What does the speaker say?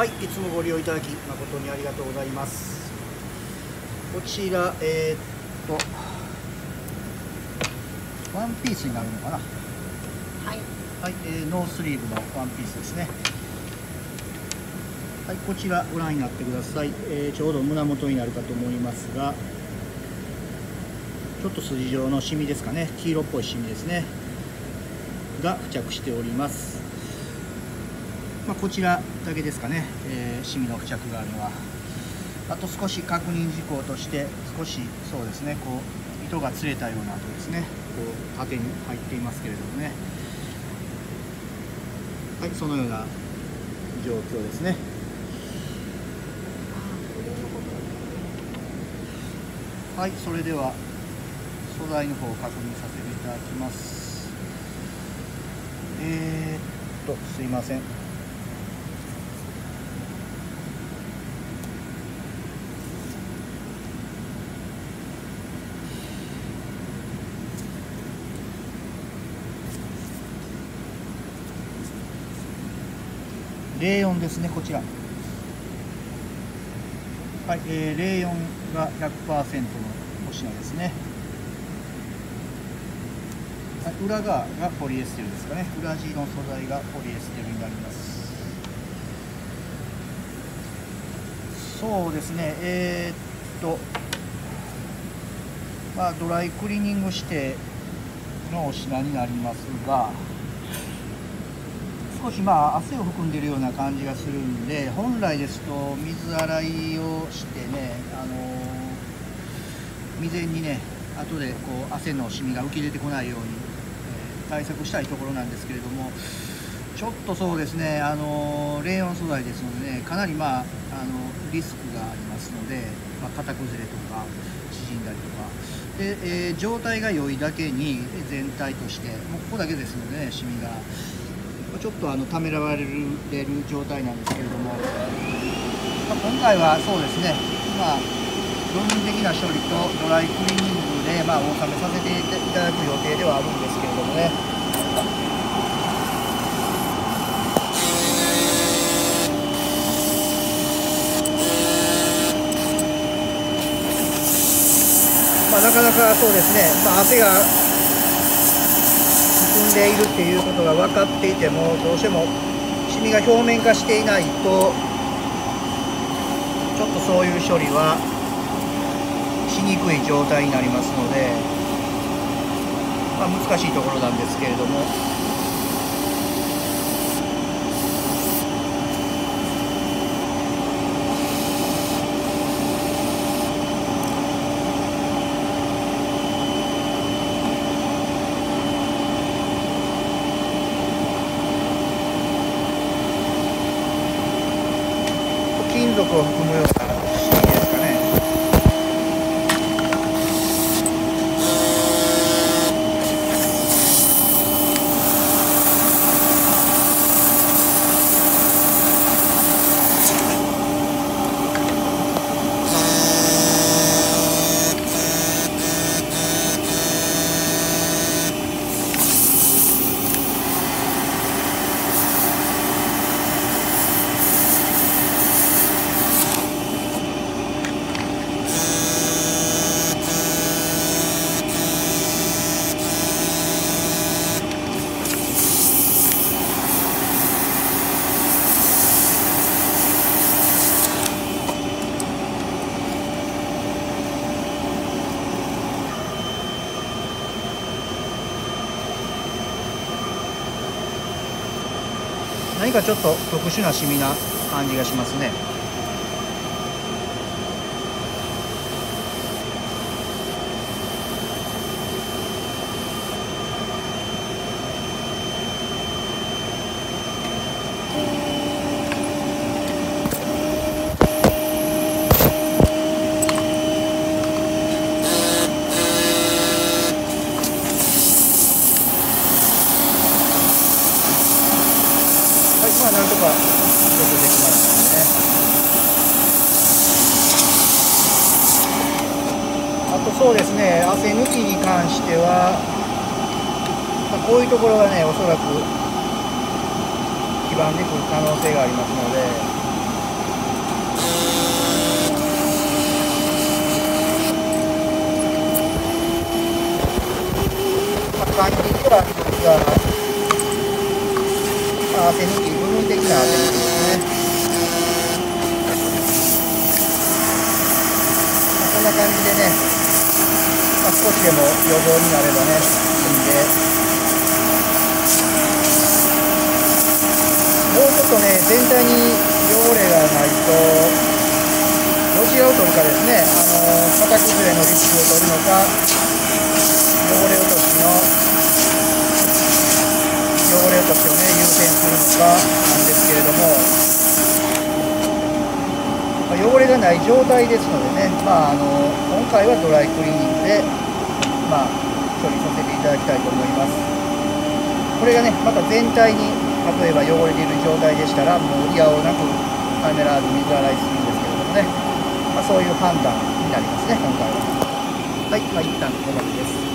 はいいつもご利用いただき誠にありがとうございます。こちらえー、っとワンピースになるのかな？はい。はい、えーノースリーブのワンピースですね。はいこちらご覧になってください、えーちょうど胸元になるかと思いますがちょっと筋状のシミですかね。黄色っぽいシミですね。が付着しております、まあ、こちらだけですかね、えーシミの付着があるのは。あと少し確認事項として少しそうですねこう糸がつれたような跡ですね。こう縦に入っていますけれどもね。はいそのような状況ですね。はいそれでは素材の方を確認させていただきます。えー、っとすいません。レーヨンですねこちら。はい、えー、レーヨンが100%のお品ですね。はい、裏側がポリエステルですかね。裏地の素材がポリエステルになります。そうですねえー、っとまあドライクリーニングしてのお品になりますが少しまあ汗を含んでいるような感じがするんで本来ですと水洗いをしてねあの未然にね後でこう汗のシミが浮き出てこないように、えー対策したいところなんですけれどもちょっとそうですねあのレーヨン素材ですのでねかなりまああのリスクがありますので、まあ、型崩れとか縮んだりとか。で、えー状態が良いだけに全体としてもうここだけですのでねシミが。ちょっとあのためらわれるれる状態なんですけれども、まあ、今回はそうですね。まあ部分的な処理とドライクリーニングで、まあ、お納めさせていただく予定ではあるんですけれどもね。まあ、なかなかそうですね、まあ、汗がでいるっていうことが分かっていてもどうしてもシミが表面化していないとちょっとそういう処理はしにくい状態になりますので、まあ、難しいところなんですけれども金属を含むようなシーンですかね何かちょっと特殊なシミな感じがしますね。そうですね汗抜きに関してはまあこういうところがねおそらく基盤でくる可能性がありますので。感じではあるん、まあ、汗抜き、部分的な汗抜きですね。まあ、こんな感じでね、まあ、少しでも予防になればねいいんで。もうちょっとね全体に汚れがないとどちらを取るかですね、あの型崩れのリスクを取るのか、汚れ落としの、汚れ落としをね、優先するのかなんですけれども、汚れがない状態ですのでね、まあ、あの今回はドライクリーニングで、まあ、処理させていただきたいと思います。これがね、また全体に、例えば汚れている状態でしたら、もう嫌をなくカメラで水洗いするんですけれどもね、まあ、そういう判断になりますね、今回は。はい、まあ、一旦ここまでです。